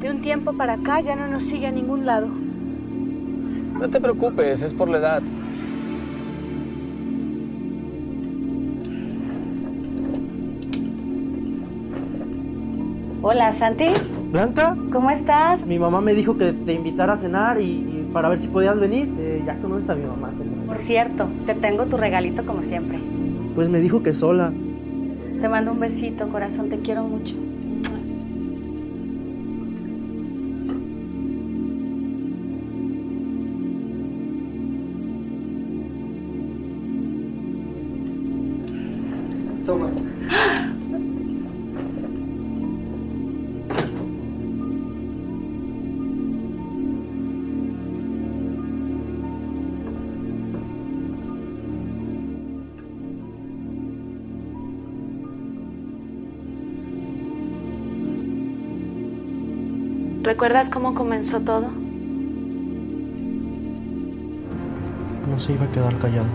De un tiempo para acá ya no nos sigue a ningún lado. No te preocupes, es por la edad. Hola, Santi. Blanca, ¿Cómo estás? mi mamá me dijo que te invitara a cenar y, y para ver si podías venir. Eh, ya conoces a mi mamá. Por cierto, te tengo tu regalito como siempre. Pues me dijo que sola. Te mando un besito, corazón, te quiero mucho. Toma. ¿Recuerdas cómo comenzó todo? No se iba a quedar callado.